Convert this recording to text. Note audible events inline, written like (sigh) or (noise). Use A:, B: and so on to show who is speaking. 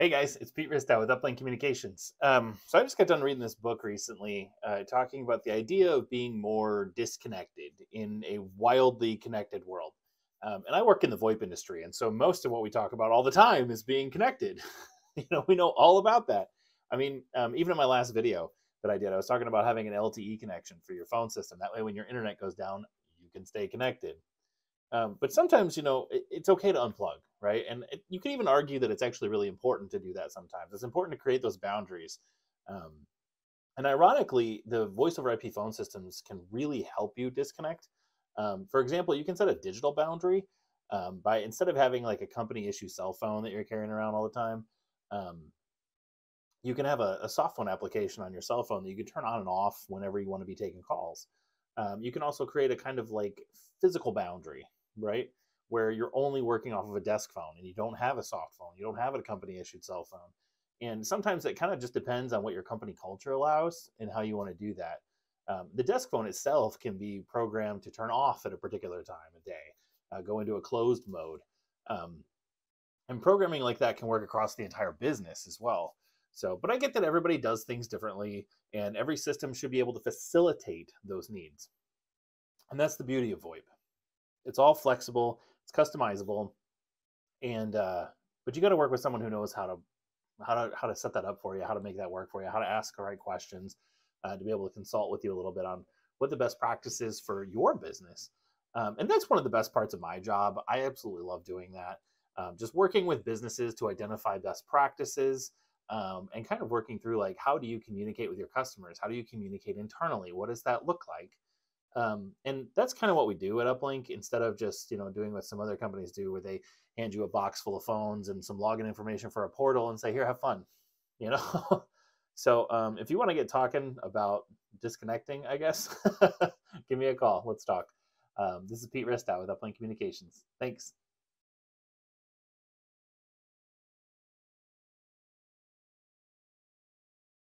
A: Hey guys, it's Pete Ristow with UpLync Communications. Um, so I just got done reading this book recently, uh, talking about the idea of being more disconnected in a wildly connected world. Um, and I work in the VoIP industry, and so most of what we talk about all the time is being connected. (laughs) you know, we know all about that. I mean, um, even in my last video that I did, I was talking about having an LTE connection for your phone system. That way, when your internet goes down, you can stay connected. Um, but sometimes, you know, it, it's okay to unplug, right? And it, you can even argue that it's actually really important to do that sometimes. It's important to create those boundaries. Um, and ironically, the voice over IP phone systems can really help you disconnect. Um, for example, you can set a digital boundary um, by instead of having like a company issue cell phone that you're carrying around all the time, um, you can have a, a soft phone application on your cell phone that you can turn on and off whenever you want to be taking calls. Um, you can also create a kind of like physical boundary right? Where you're only working off of a desk phone and you don't have a soft phone, you don't have a company issued cell phone. And sometimes it kind of just depends on what your company culture allows and how you want to do that. Um, the desk phone itself can be programmed to turn off at a particular time of day, uh, go into a closed mode. Um, and programming like that can work across the entire business as well. So, but I get that everybody does things differently, and every system should be able to facilitate those needs. And that's the beauty of VoIP. It's all flexible, it's customizable, and uh, but you got to work with someone who knows how to how to how to set that up for you, how to make that work for you, how to ask the right questions, uh, to be able to consult with you a little bit on what the best practice is for your business. Um, and that's one of the best parts of my job. I absolutely love doing that. Um, just working with businesses to identify best practices um, and kind of working through like how do you communicate with your customers? How do you communicate internally? What does that look like? Um, and that's kind of what we do at UpLync instead of just, you know, doing what some other companies do where they hand you a box full of phones and some login information for a portal and say, here, have fun, (laughs) you know? so um, if you want to get talking about disconnecting, I guess, (laughs) give me a call. Let's talk. Um, this is Pete Ristow with UpLync Communications. Thanks.